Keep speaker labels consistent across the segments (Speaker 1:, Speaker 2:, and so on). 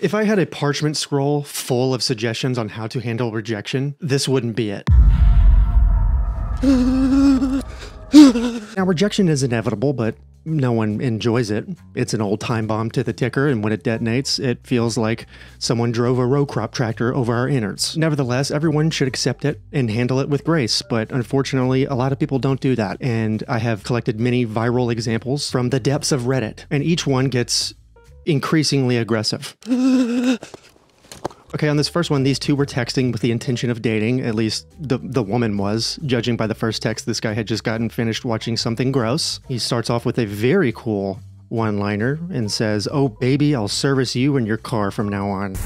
Speaker 1: If I had a parchment scroll full of suggestions on how to handle rejection, this wouldn't be it. now, rejection is inevitable, but no one enjoys it. It's an old time bomb to the ticker, and when it detonates, it feels like someone drove a row crop tractor over our innards. Nevertheless, everyone should accept it and handle it with grace, but unfortunately, a lot of people don't do that. And I have collected many viral examples from the depths of Reddit, and each one gets increasingly aggressive. Okay, on this first one, these two were texting with the intention of dating. At least the the woman was, judging by the first text. This guy had just gotten finished watching something gross. He starts off with a very cool one-liner and says, "Oh baby, I'll service you and your car from now on."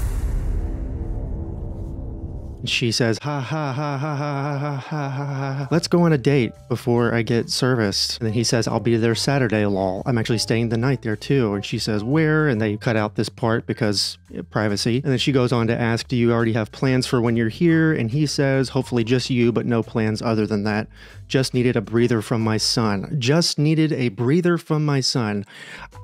Speaker 1: She says, ha ha ha ha ha ha ha ha ha. Let's go on a date before I get serviced. And then he says, I'll be there Saturday, lol. I'm actually staying the night there too. And she says, where? And they cut out this part because privacy. And then she goes on to ask, do you already have plans for when you're here? And he says, hopefully just you, but no plans other than that. Just needed a breather from my son. Just needed a breather from my son.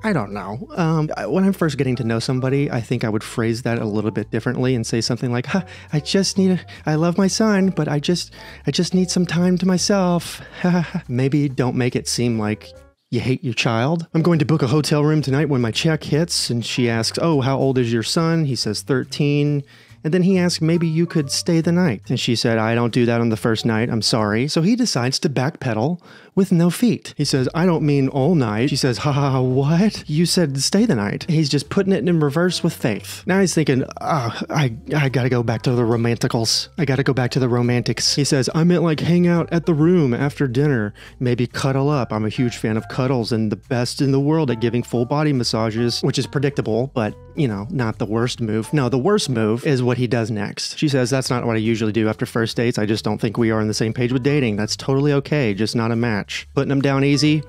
Speaker 1: I don't know. Um, when I'm first getting to know somebody, I think I would phrase that a little bit differently and say something like, huh, I just need a, I love my son, but I just, I just need some time to myself. Maybe don't make it seem like you hate your child? I'm going to book a hotel room tonight when my check hits. And she asks, Oh, how old is your son? He says 13. And then he asked, maybe you could stay the night. And she said, I don't do that on the first night. I'm sorry. So he decides to backpedal with no feet. He says, I don't mean all night. She says, ha ha, what? You said stay the night. He's just putting it in reverse with faith. Now he's thinking, oh, I, I gotta go back to the romanticals. I gotta go back to the romantics. He says, I meant like hang out at the room after dinner, maybe cuddle up. I'm a huge fan of cuddles and the best in the world at giving full body massages, which is predictable, but you know, not the worst move. No, the worst move is what he does next. She says, That's not what I usually do after first dates. I just don't think we are on the same page with dating. That's totally okay, just not a match. Putting him down easy,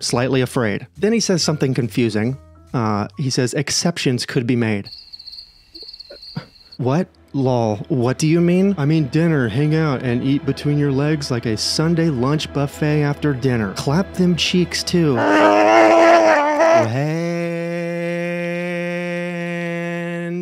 Speaker 1: slightly afraid. Then he says something confusing. Uh, he says, Exceptions could be made. What? Lol, what do you mean? I mean dinner, hang out, and eat between your legs like a Sunday lunch buffet after dinner. Clap them cheeks too. Hey,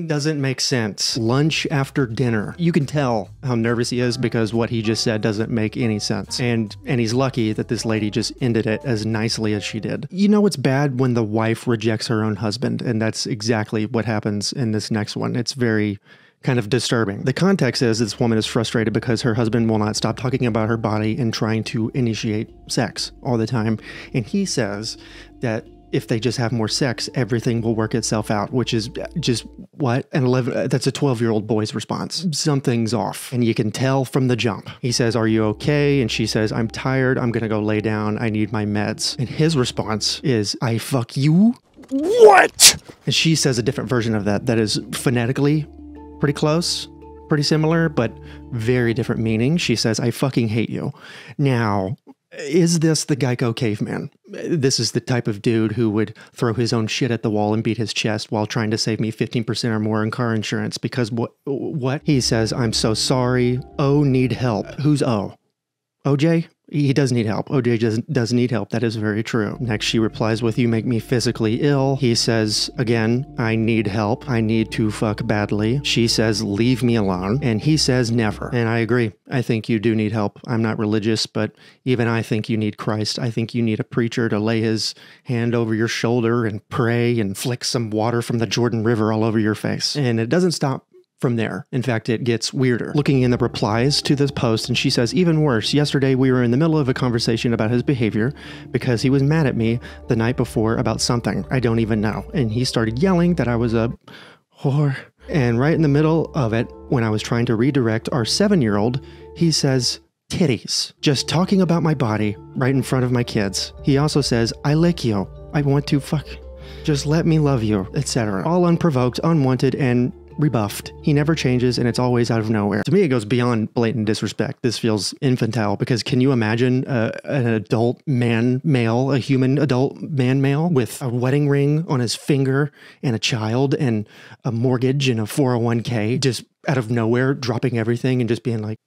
Speaker 1: doesn't make sense. Lunch after dinner. You can tell how nervous he is because what he just said doesn't make any sense. And and he's lucky that this lady just ended it as nicely as she did. You know it's bad when the wife rejects her own husband, and that's exactly what happens in this next one. It's very kind of disturbing. The context is this woman is frustrated because her husband will not stop talking about her body and trying to initiate sex all the time. And he says that if they just have more sex, everything will work itself out, which is just what an 11 that's a 12-year-old boy's response. Something's off, and you can tell from the jump. He says, "Are you okay?" and she says, "I'm tired. I'm going to go lay down. I need my meds." And his response is, "I fuck you." What? And she says a different version of that that is phonetically pretty close, pretty similar, but very different meaning. She says, I fucking hate you. Now, is this the Geico caveman? This is the type of dude who would throw his own shit at the wall and beat his chest while trying to save me 15% or more in car insurance because what what he says I'm so sorry. Oh, need help. Who's O? OJ? He does need help. OJ does, does need help. That is very true. Next, she replies with, You make me physically ill. He says, Again, I need help. I need to fuck badly. She says, Leave me alone. And he says, Never. And I agree. I think you do need help. I'm not religious, but even I think you need Christ. I think you need a preacher to lay his hand over your shoulder and pray and flick some water from the Jordan River all over your face. And it doesn't stop from there. In fact, it gets weirder. Looking in the replies to this post, and she says, even worse, yesterday we were in the middle of a conversation about his behavior because he was mad at me the night before about something I don't even know. And he started yelling that I was a whore. And right in the middle of it, when I was trying to redirect our seven year old, he says, titties. Just talking about my body right in front of my kids. He also says, I lick you. I want to fuck. Just let me love you, etc. All unprovoked, unwanted, and rebuffed. He never changes and it's always out of nowhere. To me, it goes beyond blatant disrespect. This feels infantile because can you imagine uh, an adult man male, a human adult man male with a wedding ring on his finger and a child and a mortgage and a 401k just out of nowhere dropping everything and just being like,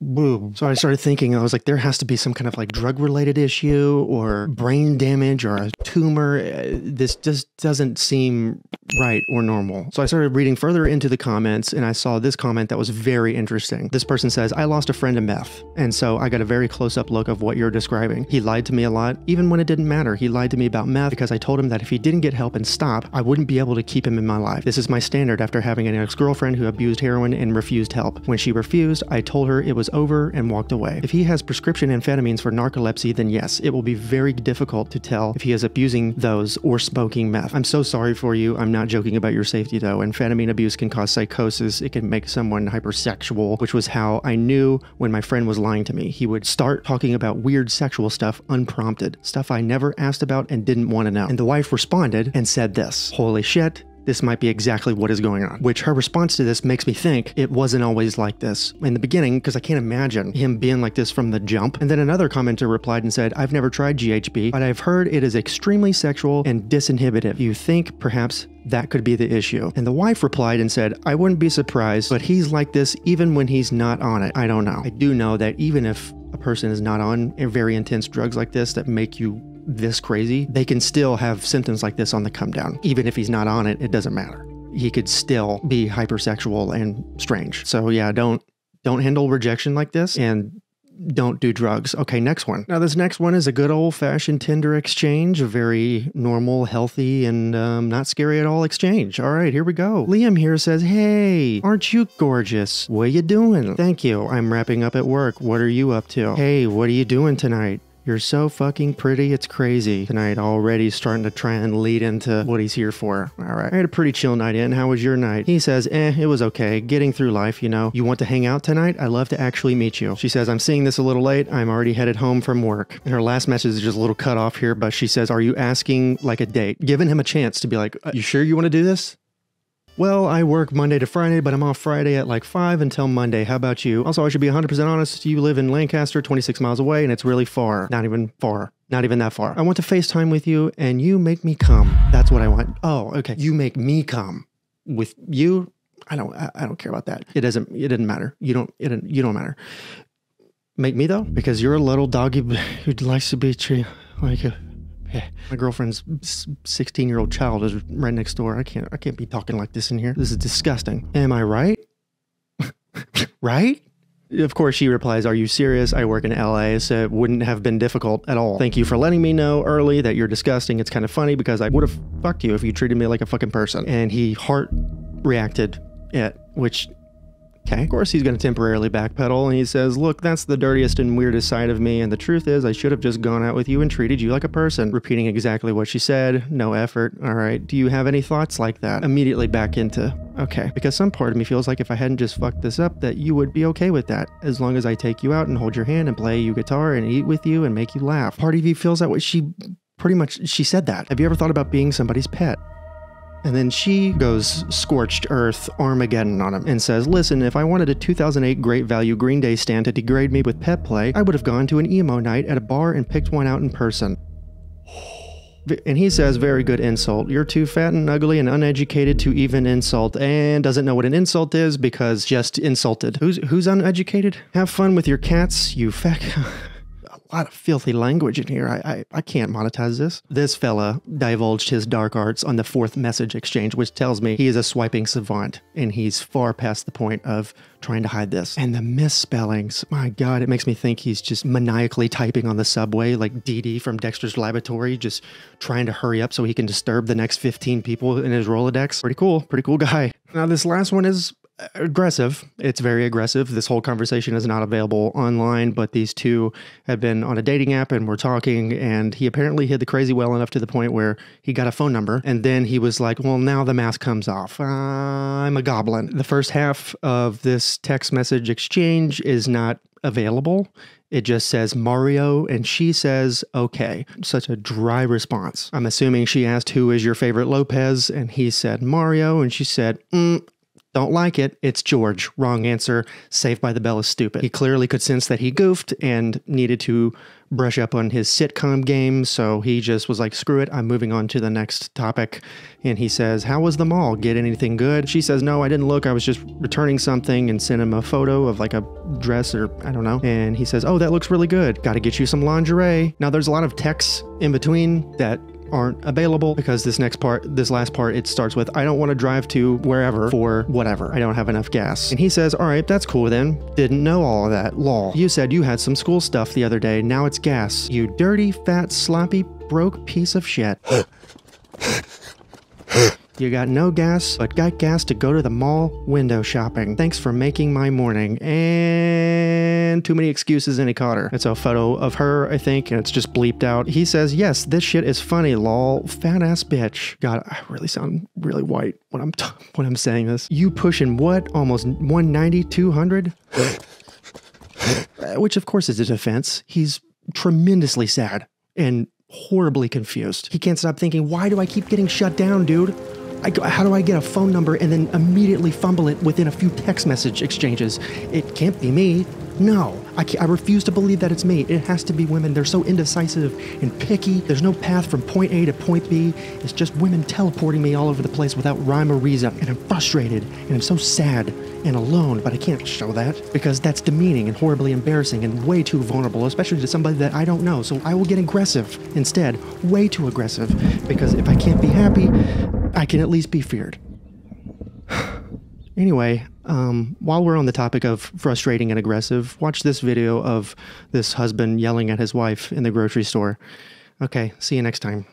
Speaker 1: boom. So I started thinking, I was like, there has to be some kind of like drug related issue or brain damage or a tumor. Uh, This just doesn't seem right or normal. So I started reading further into the comments and I saw this comment that was very interesting. This person says, I lost a friend to meth. And so I got a very close up look of what you're describing. He lied to me a lot, even when it didn't matter. He lied to me about meth because I told him that if he didn't get help and stop, I wouldn't be able to keep him in my life. This is my standard after having an ex girlfriend who abused heroin and refused help. When she refused, I told her it over and walked away. If he has prescription amphetamines for narcolepsy, then yes, it will be very difficult to tell if he is abusing those or smoking meth. I'm so sorry for you. I'm not joking about your safety though. Amphetamine abuse can cause psychosis. It can make someone hypersexual, which was how I knew when my friend was lying to me. He would start talking about weird sexual stuff unprompted, stuff I never asked about and didn't want to know. And the wife responded and said this Holy shit, this might be exactly what is going on. Which her response to this makes me think it wasn't always like this in the beginning, because I can't imagine him being like this from the jump. And then another commenter replied and said, I've never tried GHB, but I've heard it is extremely sexual and disinhibitive. You think perhaps that could be the issue. And the wife replied and said, I wouldn't be surprised, but he's like this even when he's not on it. I don't know. I do know that even if a person is not on very intense drugs like this that make you this crazy, they can still have symptoms like this on the come down. Even if he's not on it, it doesn't matter. He could still be hypersexual and strange. So yeah, don't don't handle rejection like this and don't do drugs. Okay, next one. Now, this next one is a good old fashioned Tinder exchange, a very normal, healthy, and um, not scary at all exchange. All right, here we go. Liam here says, Hey, aren't you gorgeous? What are you doing? Thank you. I'm wrapping up at work. What are you up to? Hey, what are you doing tonight? You're so fucking pretty, it's crazy. Tonight already starting to try and lead into what he's here for. All right. I had a pretty chill night in. How was your night? He says, eh, it was okay. Getting through life, you know. You want to hang out tonight? I'd love to actually meet you. She says, I'm seeing this a little late. I'm already headed home from work. And her last message is just a little cut off here, but she says, Are you asking like a date? Giving him a chance to be like, You sure you want to do this? Well, I work Monday to Friday, but I'm off Friday at like 5 until Monday. How about you? Also, I should be 100% honest. You live in Lancaster, 26 miles away, and it's really far. Not even far. Not even that far. I want to FaceTime with you, and you make me come. That's what I want. Oh, okay. You make me come. With you, I don't. I, don't care about that. It doesn't. It doesn't matter. You don't. It. doesn't- You don't matter. Make me though, because you're a little doggy who likes to be treated like a. My girlfriend's 16 year old child is right next door. I can't I can't be talking like this in here. This is disgusting. Am I right? right? Of course, she replies, Are you serious? I work in LA, so it wouldn't have been difficult at all. Thank you for letting me know early that you're disgusting. It's kind of funny because I would have fucked you if you treated me like a fucking person. And he heart reacted it, which Okay. Of course, he's going to temporarily backpedal and he says, Look, that's the dirtiest and weirdest side of me. And the truth is, I should have just gone out with you and treated you like a person. Repeating exactly what she said. No effort. All right. Do you have any thoughts like that? Immediately back into, okay. Because some part of me feels like if I hadn't just fucked this up, that you would be okay with that. As long as I take you out and hold your hand and play you guitar and eat with you and make you laugh. Part of you feels that way. She pretty much, she said that. Have you ever thought about being somebody's pet? And then she goes scorched earth Armageddon on him and says, Listen, if I wanted a 2008 Great Value Green Day stand to degrade me with pet play, I would have gone to an emo night at a bar and picked one out in person. And he says, Very good insult. You're too fat and ugly and uneducated to even insult, and doesn't know what an insult is because just insulted. Who's who's uneducated? Have fun with your cats, you fat. A lot of filthy language in here. I, I I can't monetize this. This fella divulged his dark arts on the fourth message exchange, which tells me he is a swiping savant and he's far past the point of trying to hide this. And the misspellings, my God, it makes me think he's just maniacally typing on the subway like Dee from Dexter's Laboratory, just trying to hurry up so he can disturb the next 15 people in his Rolodex. Pretty cool, pretty cool guy. Now, this last one is aggressive. It's very aggressive. This whole conversation is not available online, but these two have been on a dating app and we're talking. And he apparently hid the crazy well enough to the point where he got a phone number. And then he was like, Well, now the mask comes off. Uh, I'm a goblin. The first half of this text message exchange is not available. It just says Mario, and she says, okay. Such a dry response. I'm assuming she asked, Who is your favorite Lopez? And he said, Mario. And she said, mm, Don't like it. It's George. Wrong answer. Saved by the Bell is stupid. He clearly could sense that he goofed and needed to brush up on his sitcom game. So he just was like, screw it. I'm moving on to the next topic. And he says, How was the mall? Get anything good? She says, No, I didn't look. I was just returning something and sent him a photo of like a dress or I don't know. And he says, Oh, that looks really good. Got to get you some lingerie. Now, there's a lot of texts in between that aren't available because this next part, this last part, it starts with, I don't want to drive to wherever for whatever. I don't have enough gas. And he says, All right, that's cool then. Didn't know all of that. Lol. You said you had some school stuff the other day. Now it's gas. You dirty, fat, sloppy, broke piece of shit. You got no gas, but got gas to go to the mall window shopping. Thanks for making my morning. And too many excuses, and he caught her. It's a photo of her, I think, and it's just bleeped out. He says, Yes, this shit is funny, lol. Fat ass bitch. God, I really sound really white when I'm, when I'm saying this. You pushing what? Almost 190, 200? Which, of course, is a defense. He's tremendously sad and horribly confused. He can't stop thinking, why do I keep getting shut down, dude? I go, how do I get a phone number and then immediately fumble it within a few text message exchanges? It can't be me. No, I, I, refuse to believe that it's me. It has to be women. They're so indecisive and picky. There's no path from point A to point B. It's just women teleporting me all over the place without rhyme or reason. And I'm frustrated and I'm so sad and alone, but I can't show that because that's demeaning and horribly embarrassing and way too vulnerable, especially to somebody that I don't know. So I will get aggressive instead, way too aggressive, because if I can't be happy, I can at least be feared. anyway, um, while we're on the topic of frustrating and aggressive, watch this video of this husband yelling at his wife in the grocery store. Okay, see you next time.